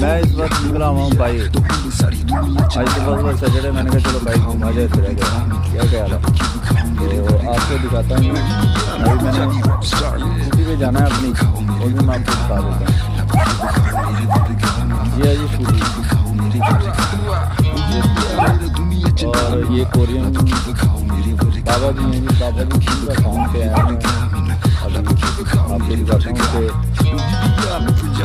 मैं इस वक्त निकला हुआ हूँ बाइक आज सुबह सुबह सैटरडे मैंने कहा चलो बाइक घुमा जाए, फिर क्या ख्याल है? तो आपको दिखाता हूँ। अभी मैंने स्कूटी पे जाना है अपनी और भी मैं आपको दिखा देता हूँ। ये है जी स्कूटी और ये कोरियन बाबा जी हैं जी, बाबा जी का फॉर्म पे हैं आपको दिखाता हूँ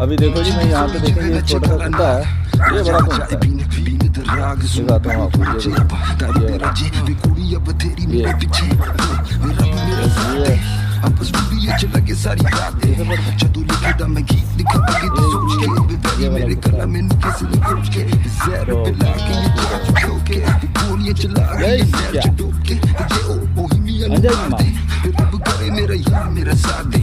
अभी देखो जी, मैं यहाँ पे देखेंगे ये छोटा सा कुत्ता है। ये बड़ा कुत्ता है। दिखाता हूँ आपको, ये ये ये अब स्टूडियो चला के सारी बातें चतुरी के दम में गीत लिखा के सोच के बेबी मेरे गला में किसी ने सोच के जहर पिला के ये कांच खोल के गोलियाँ चला के जहर डूब के ये ओ बोहेमियन अंजय माँ रब करे मेरा यार मेरा साथ दे।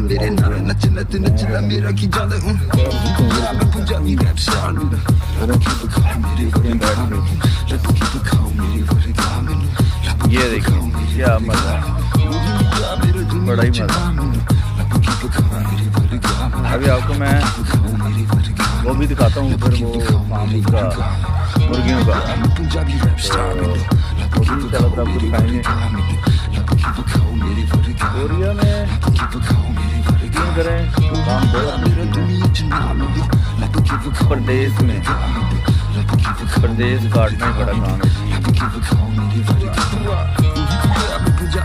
मेरे नाल नचना ते नचना मेरा की जादा हूँ पूरा मैं पंजाबी रैप स्टार हूँ रखी बखाओ मेरे वरगा में रखी बखाओ मेरे वरगा में ये देखो क्या मज़ा बड़ा ही मज़ा अभी आपको मैं वो भी दिखाता हूँ उधर वो मामू का मुर्गियों का तो चलो आपको दिखाएँगे प्रदेश में प्रदेश काटना ही बड़ा काम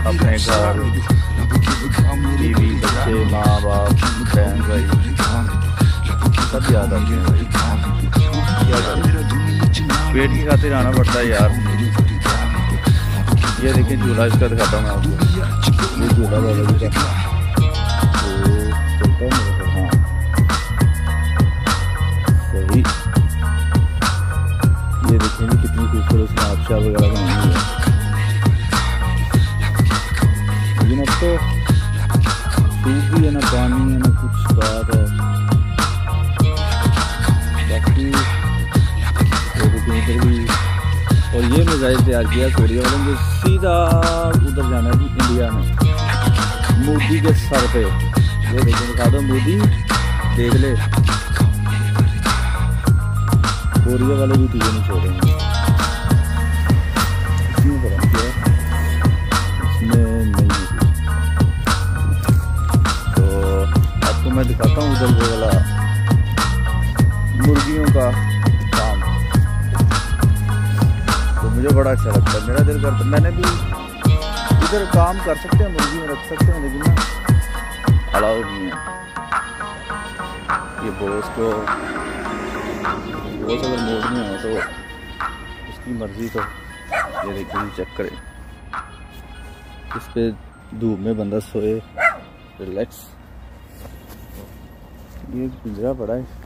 अपने घर, बीवी, बच्चे माँ बाप बहन, भाई, सब याद आते हैं। की खातिर आना पड़ता है यार। ये देखिए, झूला इसका दिखाता हूँ मैं आपको। ये झूला जी का चलता है। आबशाह वगैरह है लेकिन अब तो सूख भी है ना पानी है ना, कुछ बात है। बाकी इधर भी और ये मिज़ाइल तैयार किया कोरिया वालों ने सीधा उधर जाना है जी इंडिया में। मोदी के सर पे। ये देखो, दिखा दो मोदी। देख ले। कोरिया वाले भी तुझे नहीं छोड़ेंगे। मुझे बड़ा अच्छा लगता है, मेरा दिल करता मैंने भी इधर काम कर सकते हैं, मुर्गी में रख सकते हैं, लेकिन ना अलाउ नहीं है। ये बोस को बोस अगर मोड़ में है तो उसकी मर्ज़ी तो ये देखिए चेक करें। इस पर धूप में बंदा सोए रिलैक्स ये पिंजरा पड़ा है।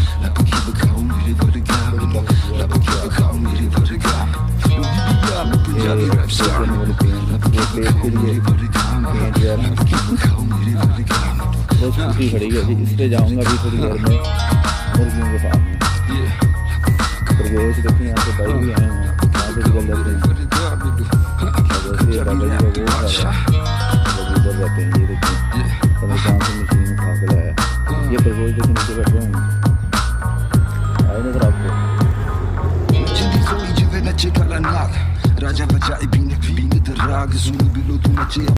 देखिए कैसी मज़ेदार बाकी जो है आपको ये देखिए ये देखिए बाबा जी ने ऐसे पेंटिंग करी बहुत खुशी खड़ी है जी इस जाऊँगा अभी थोड़ी देर में मुर्गियों के फार्म खरगोश देखिए यहाँ पे बाइक भी आए हैं यहाँ से निकल जाते हैं का ये देखिए कभी कहाँ से मशीन उठा के लाया ये खरगोश देखिए नीचे बैठे हैं आए नज़र आपको Raja bacae bine, Prague, zumbi, bilotu, matia